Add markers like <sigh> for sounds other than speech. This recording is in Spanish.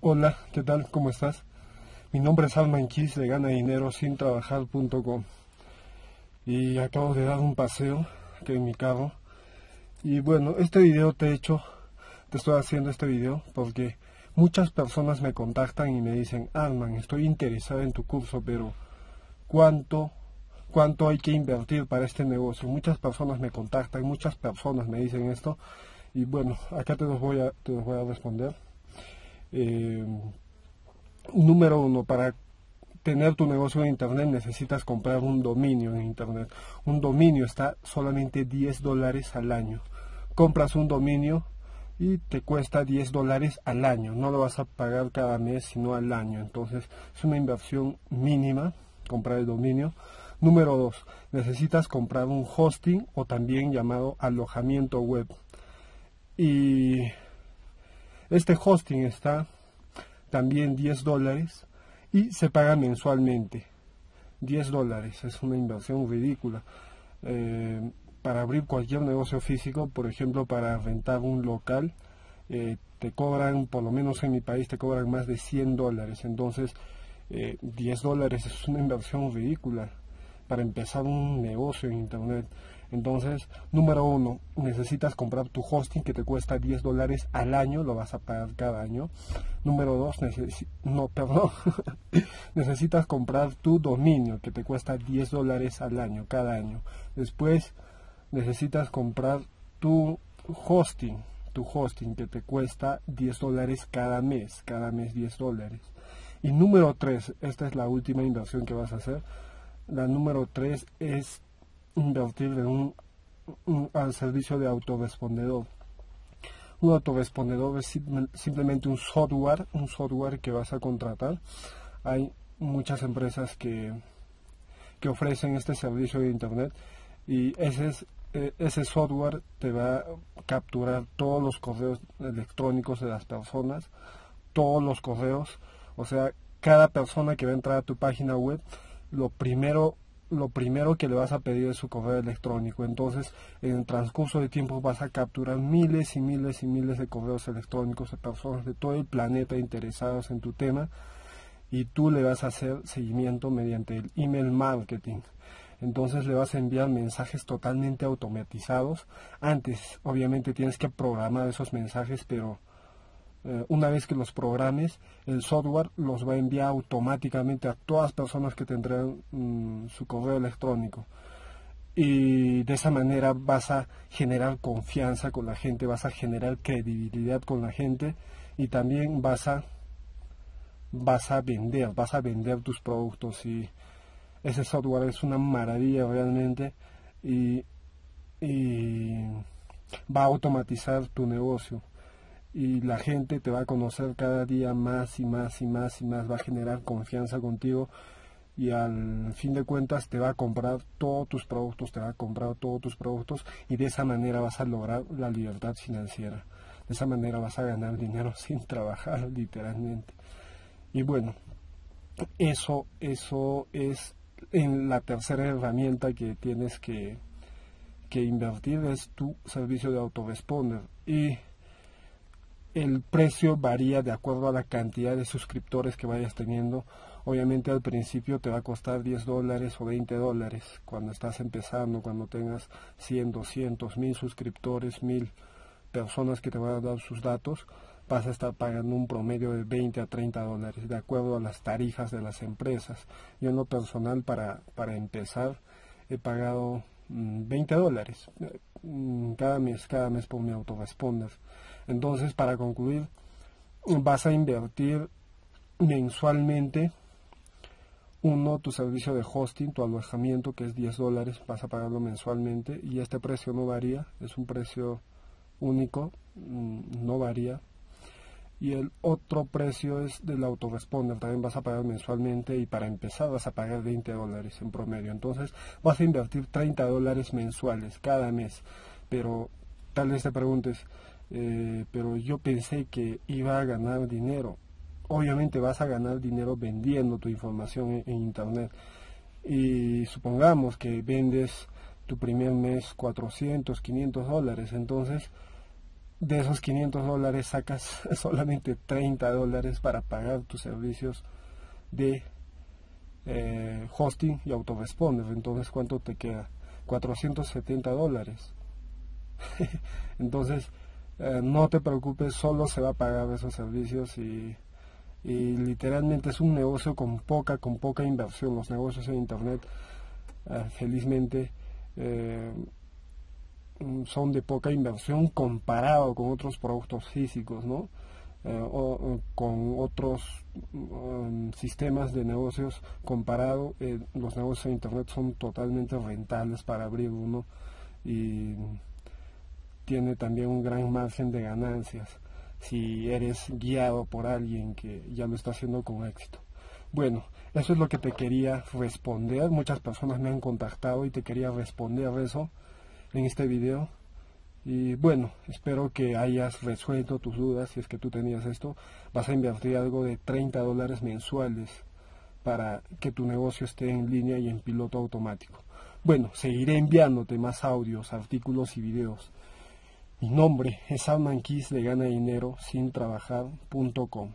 Hola, ¿qué tal? ¿Cómo estás? Mi nombre es Alman Kiss de Gana Dinero Sin Trabajar.com y acabo de dar un paseo que en mi carro y bueno, este video te he hecho, te estoy haciendo este video porque muchas personas me contactan y me dicen, Alman, estoy interesado en tu curso, pero ¿cuánto, cuánto hay que invertir para este negocio? Muchas personas me contactan, muchas personas me dicen esto y bueno, acá te los voy a, te los voy a responder. Eh, número uno, para tener tu negocio en Internet necesitas comprar un dominio en Internet. Un dominio está solamente 10 dólares al año. Compras un dominio y te cuesta 10 dólares al año. No lo vas a pagar cada mes, sino al año. Entonces es una inversión mínima comprar el dominio. Número dos, necesitas comprar un hosting o también llamado alojamiento web. Y este hosting está también 10 dólares y se paga mensualmente. 10 dólares es una inversión ridícula. Eh, para abrir cualquier negocio físico, por ejemplo, para rentar un local, eh, te cobran, por lo menos en mi país, te cobran más de 100 dólares. Entonces, 10 eh, dólares es una inversión ridícula para empezar un negocio en Internet. Entonces, número uno, necesitas comprar tu hosting que te cuesta 10 dólares al año, lo vas a pagar cada año. Número dos, no, perdón, <laughs> necesitas comprar tu dominio que te cuesta 10 dólares al año, cada año. Después, necesitas comprar tu hosting, tu hosting que te cuesta 10 dólares cada mes, cada mes 10 dólares. Y número tres, esta es la última inversión que vas a hacer. La número tres es invertir en un, servicio de autorrespondedor. Un autorrespondedor es simplemente un software, un software que vas a contratar. Hay muchas empresas que, que ofrecen este servicio de internet y ese es e, ese software te va a capturar todos los correos electrónicos de las personas, todos los correos, o sea, cada persona que va a entrar a tu página web, lo primero lo primero que le vas a pedir es su correo electrónico. Entonces, en el transcurso de tiempo vas a capturar miles y miles y miles de correos electrónicos de personas de todo el planeta interesados en tu tema y tú le vas a hacer seguimiento mediante el email marketing. Entonces le vas a enviar mensajes totalmente automatizados. Antes, obviamente, tienes que programar esos mensajes, pero eh, una vez que los programes, el software los va a enviar automáticamente a todas las personas que tendrán mm, su correo electrónico. Y de esa manera vas a generar confianza con la gente, vas a generar credibilidad con la gente y también vas a, vas a vender, vas a vender tus productos. Y ese software es una maravilla realmente y va a automatizar tu negocio y la gente te va a conocer cada día más y más y más y más, va a generar confianza contigo y al fin de cuentas te va a comprar todos tus productos, te va a comprar todos tus productos y de esa manera vas a lograr la libertad financiera. De esa manera vas a ganar dinero <laughs> sin trabajar literalmente. Y bueno, eso, eso es en la tercera herramienta que tienes que, que invertir es tu servicio de autoresponder. Y el precio varía de acuerdo a la cantidad de suscriptores que vayas teniendo. Obviamente al principio te va a costar 10 dólares o 20 dólares cuando estás empezando, cuando tengas 100, 200, 1000 suscriptores, 1000 personas que te van a dar sus datos, vas a estar pagando un promedio de 20 a 30 dólares de acuerdo a las tarifas de las empresas. Yo en lo personal para, para empezar he pagado 20 mm, dólares mm, cada mes, cada mes por mi autoresponder. Entonces, para concluir, vas a invertir mensualmente uno, tu servicio de hosting, tu alojamiento, que es 10 dólares, vas a pagarlo mensualmente y este precio no varía, es un precio único, mm, no varía. Y el otro precio es del autoresponder, también vas a pagar mensualmente y para empezar vas a pagar 20 dólares en promedio. Entonces vas a invertir 30 dólares mensuales cada mes. Pero tal vez te preguntes, eh, pero yo pensé que iba a ganar dinero. Obviamente vas a ganar dinero vendiendo tu información en, Internet. Y supongamos que vendes tu primer mes 400, 500 dólares. Entonces, de esos 500 dólares sacas <laughs> solamente 30 dólares para pagar tus servicios de eh, hosting y autoresponder. Entonces, ¿cuánto te queda? 470 dólares. <laughs> Entonces, eh, no te preocupes, solo se va a pagar esos servicios y, literalmente es un negocio con poca, con poca inversión. Los negocios en Internet, eh, felizmente, son de poca inversión comparado con otros productos físicos, ¿no? Eh, o, con otros um, sistemas de negocios comparado, eh, los negocios en Internet son totalmente rentables para abrir uno tiene también un gran margen de ganancias si eres guiado por alguien que ya lo está haciendo con éxito. Bueno, eso es lo que te quería responder. Muchas personas me han contactado y te quería responder eso en este video. Y bueno, espero que hayas resuelto tus dudas. Si es que tú tenías esto, vas a invertir algo de 30 dólares mensuales para que tu negocio esté en línea y en piloto automático. Bueno, seguiré enviándote más audios, artículos y videos. Mi nombre es Salman Kiss de Gana Dinero sin trabajar.com.